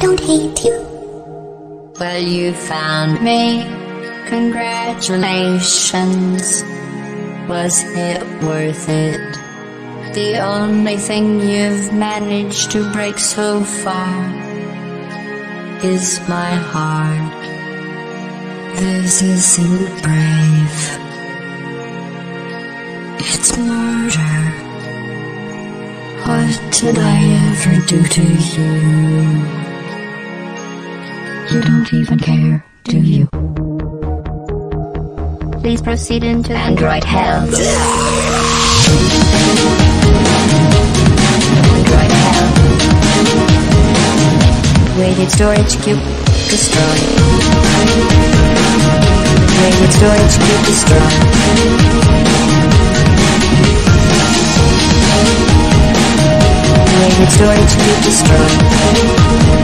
don't hate you. Well, you found me. Congratulations. Was it worth it? The only thing you've managed to break so far is my heart. This isn't brave. It's murder. What did I ever do to you? You don't even care, do you? Please proceed into Android hell. Android hell. Weighted storage cube destroyed. Weighted storage cube destroyed. Weighted storage cube destroyed.